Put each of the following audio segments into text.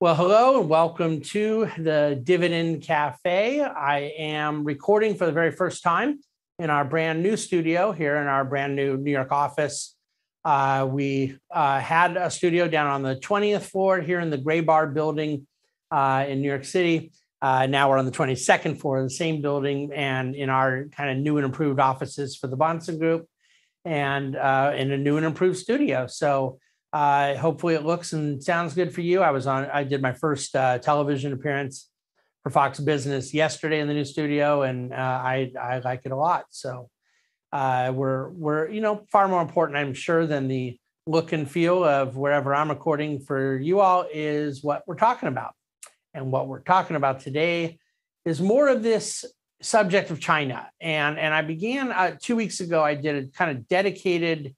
Well, hello and welcome to the Dividend Cafe. I am recording for the very first time in our brand new studio here in our brand new New York office. Uh, we uh, had a studio down on the 20th floor here in the Graybar building uh, in New York City. Uh, now we're on the 22nd floor of the same building and in our kind of new and improved offices for the Bahnsen Group and uh, in a new and improved studio. So uh, hopefully, it looks and sounds good for you. I was on. I did my first uh, television appearance for Fox Business yesterday in the new studio, and uh, I I like it a lot. So uh, we're we're you know far more important, I'm sure, than the look and feel of wherever I'm recording for you all is what we're talking about, and what we're talking about today is more of this subject of China. And and I began uh, two weeks ago. I did a kind of dedicated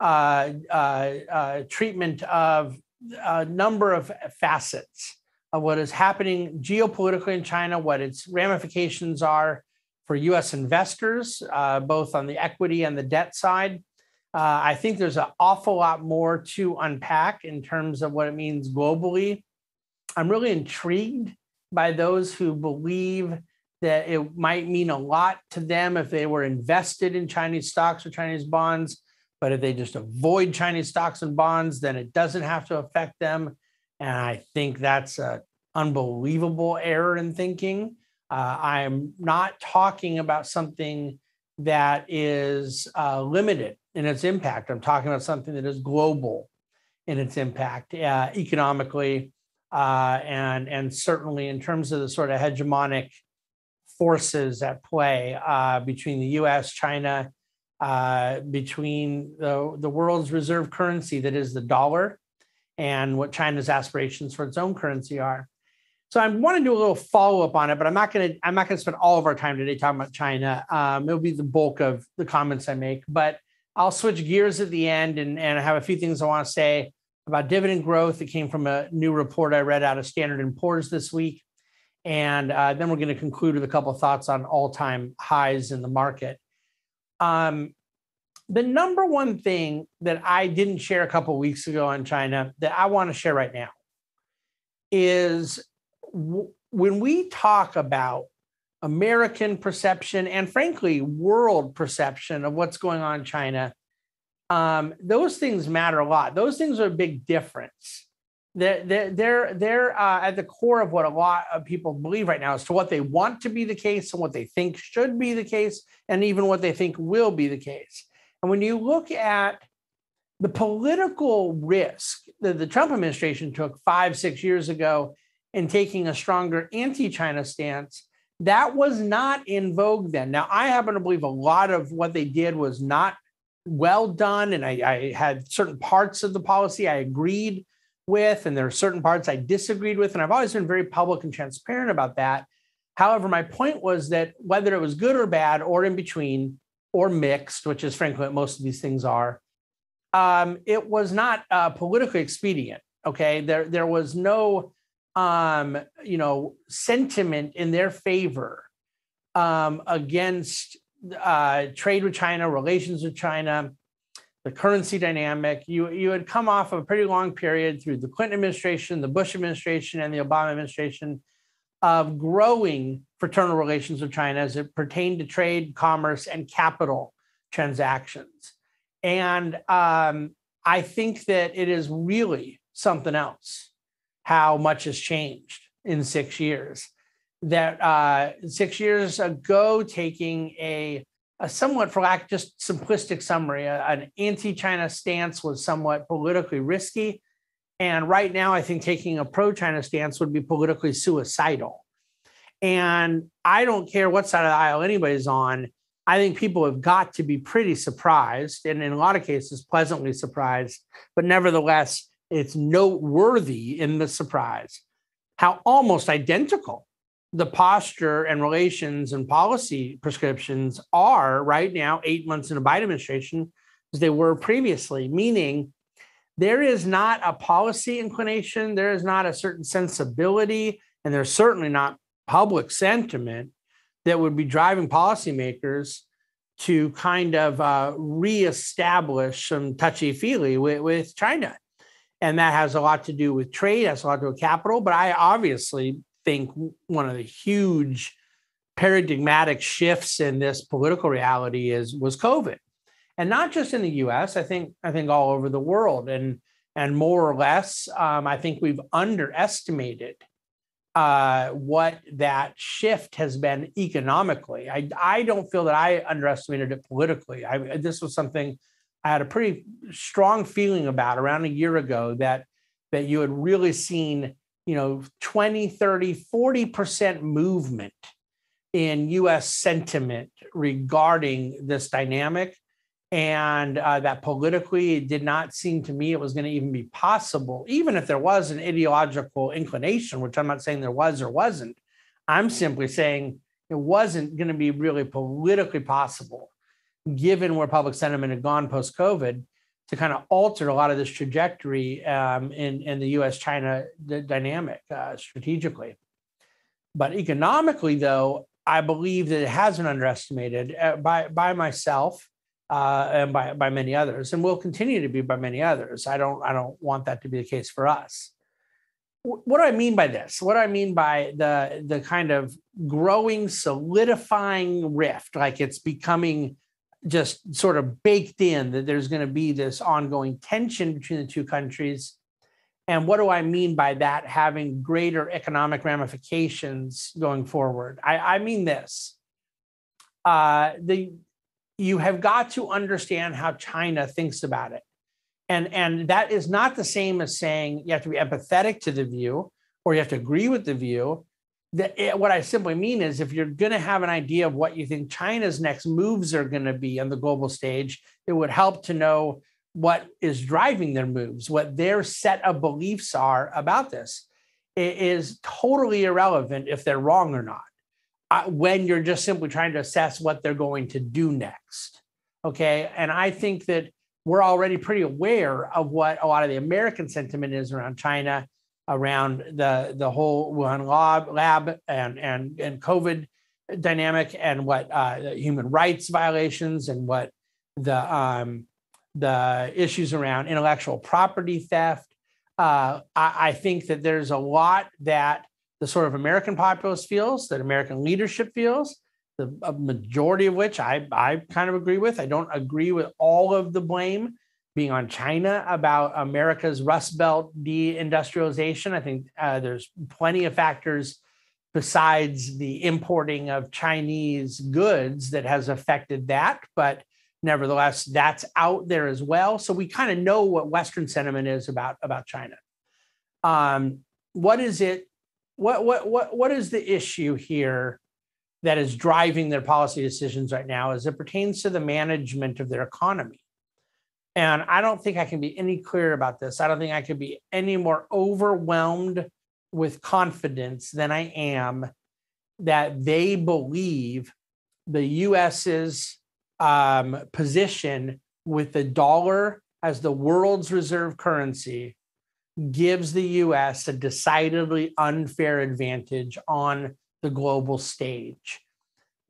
uh, uh, uh, treatment of a number of facets of what is happening geopolitically in China, what its ramifications are for US investors, uh, both on the equity and the debt side. Uh, I think there's an awful lot more to unpack in terms of what it means globally. I'm really intrigued by those who believe that it might mean a lot to them if they were invested in Chinese stocks or Chinese bonds but if they just avoid Chinese stocks and bonds, then it doesn't have to affect them. And I think that's an unbelievable error in thinking. Uh, I'm not talking about something that is uh, limited in its impact. I'm talking about something that is global in its impact uh, economically uh, and, and certainly in terms of the sort of hegemonic forces at play uh, between the US, China, uh, between the, the world's reserve currency, that is the dollar, and what China's aspirations for its own currency are. So I want to do a little follow up on it, but I'm not going to I'm not going to spend all of our time today talking about China. Um, it'll be the bulk of the comments I make, but I'll switch gears at the end and, and I have a few things I want to say about dividend growth. It came from a new report I read out of Standard and Poor's this week, and uh, then we're going to conclude with a couple of thoughts on all time highs in the market. Um, the number one thing that I didn't share a couple weeks ago on China that I want to share right now is w- when we talk about American perception and frankly world perception of what's going on in China, um, those things matter a lot. Those things are a big difference. They're, they're, they're, uh, at the core of what a lot of people believe right now as to what they want to be the case and what they think should be the case, and even what they think will be the case. And when you look at the political risk that the Trump administration took five, six years ago in taking a stronger anti China stance, that was not in vogue then. Now, I happen to believe a lot of what they did was not well done. And I, I had certain parts of the policy I agreed with, and there are certain parts I disagreed with. And I've always been very public and transparent about that. However, my point was that whether it was good or bad or in between, or mixed, which is frankly what most of these things are, um, it was not uh, politically expedient. Okay, there there was no um, you know sentiment in their favor um, against uh, trade with China, relations with China, the currency dynamic. You you had come off of a pretty long period through the Clinton administration, the Bush administration, and the Obama administration of growing fraternal relations with China as it pertained to trade, commerce, and capital transactions. And um, I think that it is really something else how much has changed in six years. That uh, six years ago, taking a, a somewhat, for lack just simplistic summary, an anti China stance was somewhat politically risky. And right now, I think taking a pro China stance would be politically suicidal. And I don't care what side of the aisle anybody's on. I think people have got to be pretty surprised, and in a lot of cases, pleasantly surprised. But nevertheless, it's noteworthy in the surprise how almost identical the posture and relations and policy prescriptions are right now, eight months in a Biden administration, as they were previously, meaning there is not a policy inclination, there is not a certain sensibility, and there's certainly not public sentiment that would be driving policymakers to kind of uh, reestablish some touchy feely with, with China. And that has a lot to do with trade, has a lot to do with capital. But I obviously think one of the huge paradigmatic shifts in this political reality is was COVID. And not just in the US, I think I think all over the world. And and more or less, um, I think we've underestimated uh, what that shift has been economically. I, I don't feel that I underestimated it politically. I, this was something I had a pretty strong feeling about around a year ago that that you had really seen, you know, 20, 30, 40% movement in US sentiment regarding this dynamic. And uh, that politically it did not seem to me it was going to even be possible. Even if there was an ideological inclination which i'm not saying there was or wasn't i'm simply saying it wasn't going to be really politically possible given where public sentiment had gone post covid to kind of alter a lot of this trajectory um, in, in the us china dynamic uh, strategically but economically though i believe that it has been underestimated uh, by, by myself uh, and by, by many others, and will continue to be by many others. I don't I don't want that to be the case for us. What do I mean by this? What do I mean by the the kind of growing, solidifying rift, like it's becoming just sort of baked in that there's going to be this ongoing tension between the two countries. And what do I mean by that having greater economic ramifications going forward? I, I mean this. Uh, the you have got to understand how China thinks about it. And, and that is not the same as saying you have to be empathetic to the view or you have to agree with the view. That it, what I simply mean is if you're going to have an idea of what you think China's next moves are going to be on the global stage, it would help to know what is driving their moves, what their set of beliefs are about this. It is totally irrelevant if they're wrong or not uh, when you're just simply trying to assess what they're going to do next. Okay. And I think that we're already pretty aware of what a lot of the American sentiment is around China, around the, the whole Wuhan lab, lab and, and, and COVID dynamic, and what uh, human rights violations and what the, um, the issues around intellectual property theft. Uh, I, I think that there's a lot that the sort of American populace feels, that American leadership feels, the majority of which I, I kind of agree with. I don't agree with all of the blame being on China about America's Rust Belt deindustrialization. I think uh, there's plenty of factors besides the importing of Chinese goods that has affected that. But nevertheless, that's out there as well. So we kind of know what Western sentiment is about, about China. Um, what is it what what what what is the issue here that is driving their policy decisions right now as it pertains to the management of their economy? And I don't think I can be any clearer about this. I don't think I could be any more overwhelmed with confidence than I am that they believe the US's um, position with the dollar as the world's reserve currency gives the US a decidedly unfair advantage on the global stage.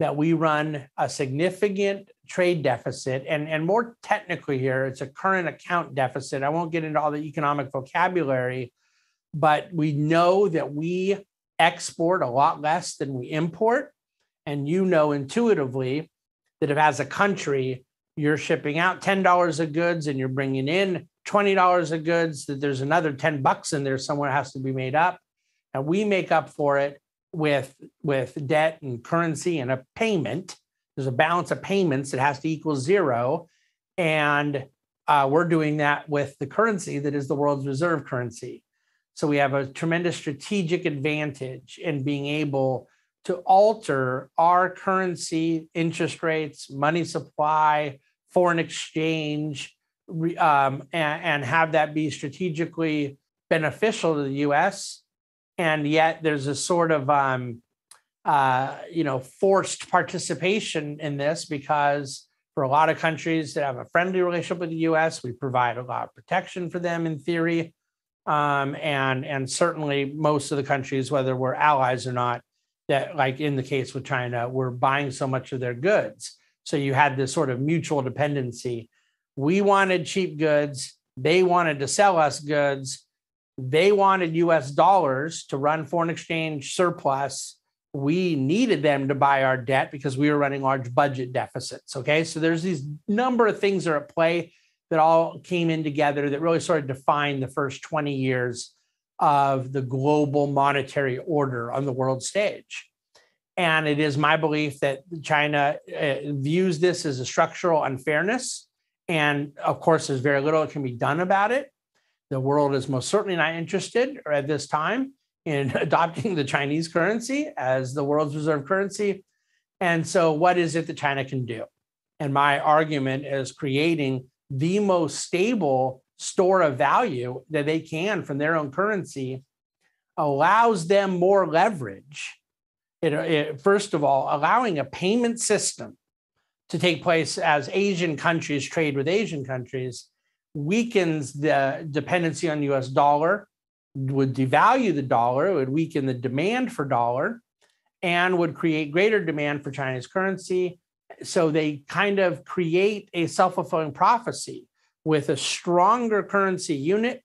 That we run a significant trade deficit, and, and more technically here, it's a current account deficit. I won't get into all the economic vocabulary, but we know that we export a lot less than we import. And you know intuitively that if, as a country, you're shipping out $10 of goods and you're bringing in $20 of goods, that there's another 10 bucks in there somewhere has to be made up. And we make up for it with, with debt and currency and a payment. There's a balance of payments that has to equal zero. And uh, we're doing that with the currency that is the world's reserve currency. So we have a tremendous strategic advantage in being able to alter our currency, interest rates, money supply, foreign exchange, um, and, and have that be strategically beneficial to the U.S. And yet, there's a sort of um, uh, you know forced participation in this because for a lot of countries that have a friendly relationship with the U.S., we provide a lot of protection for them in theory, um, and and certainly most of the countries, whether we're allies or not, that like in the case with China, we're buying so much of their goods. So you had this sort of mutual dependency we wanted cheap goods. They wanted to sell us goods. They wanted US dollars to run foreign exchange surplus. We needed them to buy our debt because we were running large budget deficits. Okay. So there's these number of things that are at play that all came in together that really sort of defined the first 20 years of the global monetary order on the world stage. And it is my belief that China uh, views this as a structural unfairness. And of course, there's very little that can be done about it. The world is most certainly not interested at this time in adopting the Chinese currency as the world's reserve currency. And so, what is it that China can do? And my argument is creating the most stable store of value that they can from their own currency allows them more leverage. It, it, first of all, allowing a payment system to take place as Asian countries trade with Asian countries weakens the dependency on US dollar, would devalue the dollar, would weaken the demand for dollar, and would create greater demand for China's currency. So they kind of create a self fulfilling prophecy with a stronger currency unit,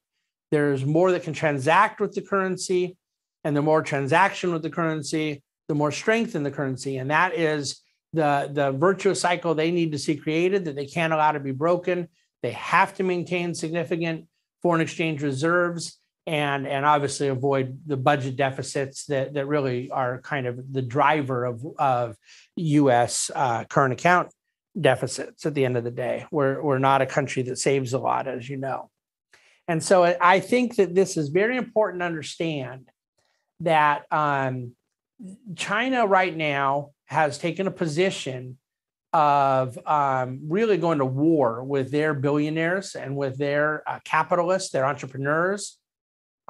there's more that can transact with the currency. And the more transaction with the currency, the more strength in the currency. And that is the, the virtuous cycle they need to see created that they can't allow to be broken. They have to maintain significant foreign exchange reserves and, and obviously avoid the budget deficits that, that really are kind of the driver of, of US uh, current account deficits at the end of the day. We're, we're not a country that saves a lot, as you know. And so I think that this is very important to understand that um, China right now has taken a position of um, really going to war with their billionaires and with their uh, capitalists, their entrepreneurs.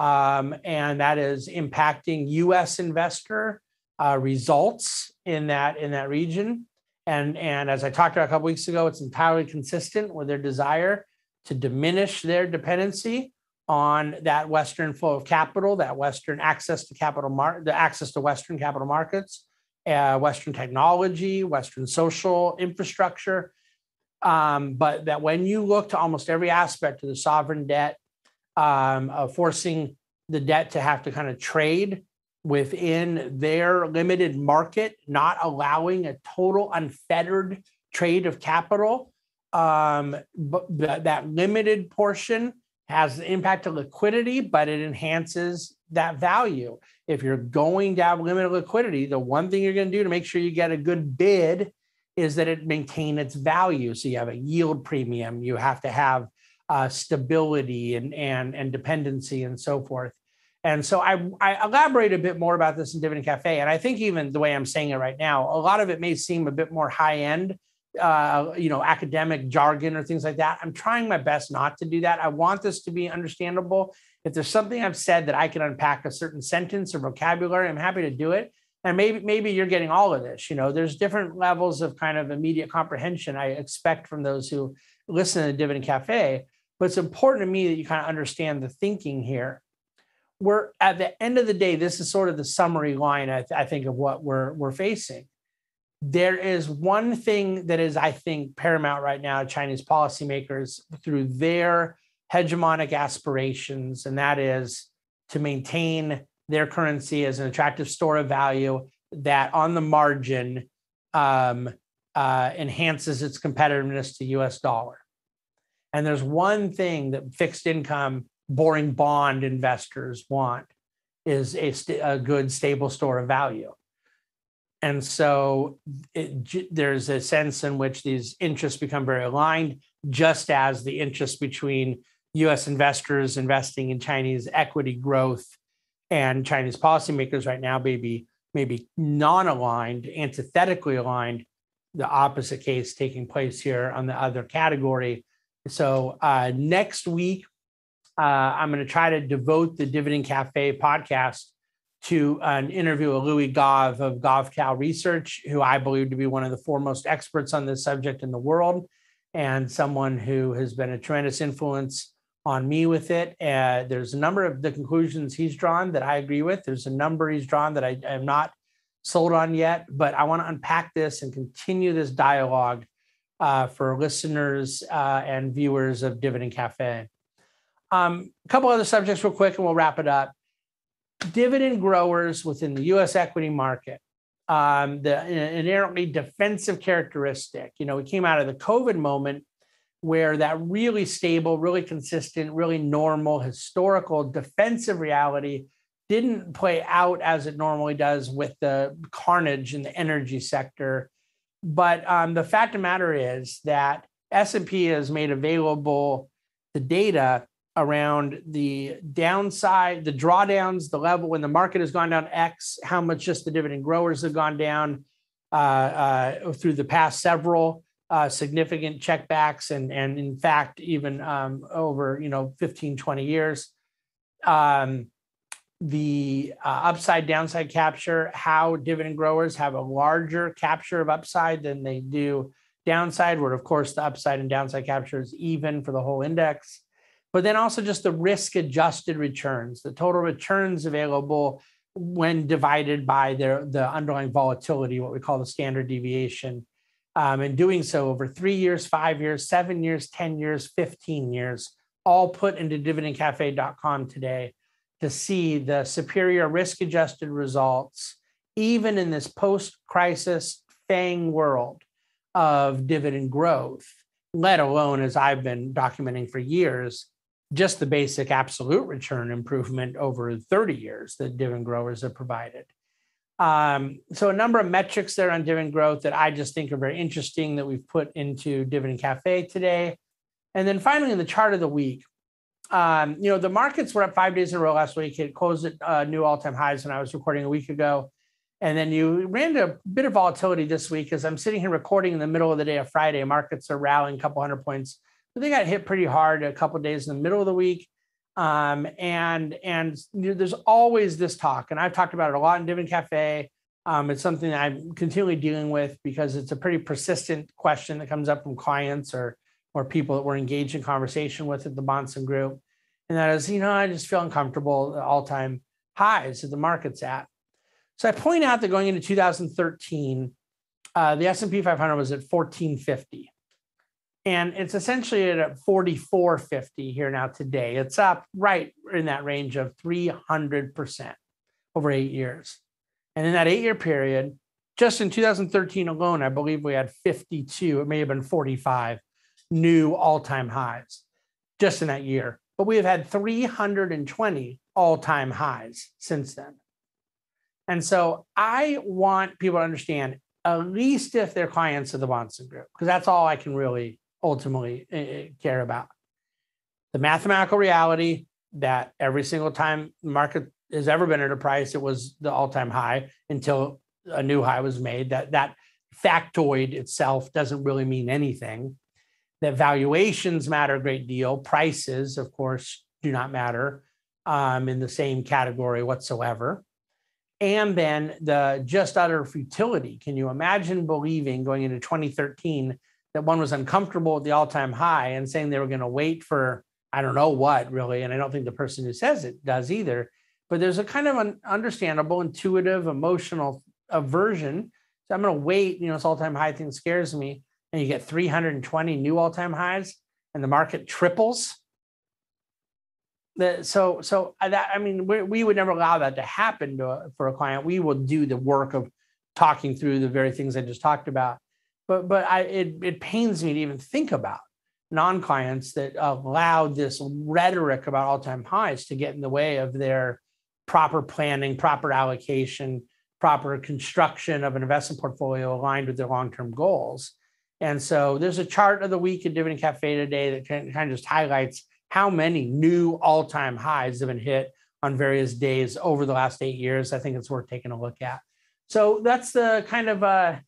Um, and that is impacting US investor uh, results in that in that region. And, and as I talked about a couple weeks ago, it's entirely consistent with their desire to diminish their dependency on that Western flow of capital, that Western access to capital, mar- the access to Western capital markets, uh, Western technology, Western social infrastructure. Um, but that when you look to almost every aspect of the sovereign debt, um, of forcing the debt to have to kind of trade within their limited market, not allowing a total unfettered trade of capital. Um, but that limited portion has the impact of liquidity, but it enhances that value. If you're going to have limited liquidity, the one thing you're going to do to make sure you get a good bid is that it maintain its value. So you have a yield premium, you have to have uh, stability and, and, and dependency and so forth. And so I, I elaborate a bit more about this in Dividend Cafe. And I think even the way I'm saying it right now, a lot of it may seem a bit more high end, uh, you know, academic jargon or things like that. I'm trying my best not to do that. I want this to be understandable. If there's something I've said that I can unpack a certain sentence or vocabulary, I'm happy to do it. And maybe maybe you're getting all of this. You know, there's different levels of kind of immediate comprehension I expect from those who listen to Dividend Cafe. But it's important to me that you kind of understand the thinking here we're at the end of the day, this is sort of the summary line, I, th- I think, of what we're we're facing. There is one thing that is, I think, paramount right now, Chinese policymakers through their hegemonic aspirations, and that is to maintain their currency as an attractive store of value that on the margin um, uh, enhances its competitiveness to US dollar. And there's one thing that fixed income boring bond investors want is a, st- a good stable store of value. And so it, there's a sense in which these interests become very aligned just as the interest between us investors investing in chinese equity growth and chinese policymakers right now may be maybe non-aligned antithetically aligned. The opposite case taking place here on the other category so uh, next week uh, I'm going to try to devote the Dividend Cafe podcast to an interview with Louis Gave of Gavekal Research, who I believe to be one of the foremost experts on this subject in the world, and someone who has been a tremendous influence on me with it. Uh, there's a number of the conclusions he's drawn that I agree with. There's a number he's drawn that I am not sold on yet, but I want to unpack this and continue this dialogue uh, for listeners uh, and viewers of Dividend Cafe. Um, a couple other subjects, real quick, and we'll wrap it up. Dividend growers within the U.S. equity market, um, the inherently defensive characteristic. You know, we came out of the COVID moment where that really stable, really consistent, really normal, historical defensive reality didn't play out as it normally does with the carnage in the energy sector. But um, the fact of the matter is that S&P has made available the data around the downside, the drawdowns, the level when the market has gone down X, how much just the dividend growers have gone down uh, uh, through the past several uh, significant checkbacks and, and in fact, even um, over, you know, 15, 20 years. Um, the uh, upside downside capture, how dividend growers have a larger capture of upside than they do downside, where of course the upside and downside capture is even for the whole index. But then also just the risk adjusted returns, the total returns available when divided by their the underlying volatility, what we call the standard deviation. Um, and doing so over three years, five years, seven years, 10 years, 15 years, all put into dividendcafe.com today to see the superior risk adjusted results, even in this post crisis FANG world of dividend growth, let alone, as I've been documenting for years, just the basic absolute return improvement over 30 years that dividend growers have provided. Um, so a number of metrics there on dividend growth that I just think are very interesting that we've put into Dividend Cafe today. And then finally, in the chart of the week, um, you know, the markets were up five days in a row last week. It closed at uh, new all-time highs when I was recording a week ago. And then you ran into a bit of volatility this week as I'm sitting here recording in the middle of the day of Friday. Markets are rallying a couple hundred points, but they got hit pretty hard a couple days in the middle of the week. Um, and and you know, there's always this talk, and I've talked about it a lot in Dividend Cafe. Um, it's something that I'm continually dealing with because it's a pretty persistent question that comes up from clients or or people that we're engaged in conversation with at the Bahnsen Group. And that is, you know, I just feel uncomfortable at all time highs that the market's at. So I point out that going into 2013, uh, the S&P 500 was at 1450. And it's essentially at 4450 here now today. It's up right in that range of 300% over eight years. And in that eight year period, just in 2013 alone, I believe we had 52, it may have been 45 new all time highs just in that year. But we have had 320 all time highs since then. And so I want people to understand, at least if they're clients of the Bahnsen Group, because that's all I can really ultimately uh, care about. The mathematical reality that every single time market has ever been at a price, it was the all-time high until a new high was made. That that factoid itself doesn't really mean anything that valuations matter a great deal. Prices, of course, do not matter um, in the same category whatsoever. And then the just utter futility. Can you imagine believing going into 2013 that one was uncomfortable at the all time high and saying they were going to wait for, I don't know what really. And I don't think the person who says it does either. But there's a kind of an understandable, intuitive, emotional aversion. So I'm going to wait. You know, this all time high thing scares me and you get 320 new all-time highs and the market triples. The, so so uh, that i mean we, we would never allow that to happen to for a client. We will do the work of talking through the very things i just talked about. But but i it, it pains me to even think about non-clients that allow this rhetoric about all-time highs to get in the way of their proper planning proper allocation proper construction of an investment portfolio aligned with their long-term goals and so there's a chart of the week at Dividend Cafe today that kind of just highlights how many new all time highs have been hit on various days over the last eight years. I think it's worth taking a look at. So that's the kind of uh,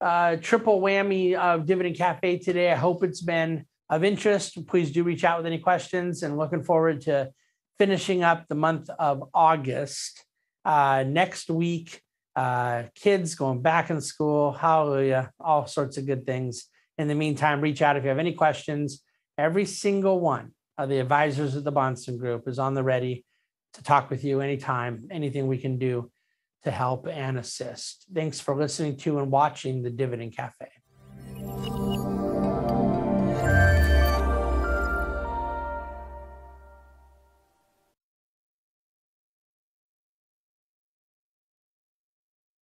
uh, triple whammy of Dividend Cafe today. I hope it's been of interest. Please do reach out with any questions and looking forward to finishing up the month of August. Uh, next week, uh, kids going back in school. Hallelujah. All sorts of good things. In the meantime, reach out if you have any questions. Every single one of the advisors of the Bahnsen Group is on the ready to talk with you anytime, anything we can do to help and assist. Thanks for listening to and watching the Dividend Cafe.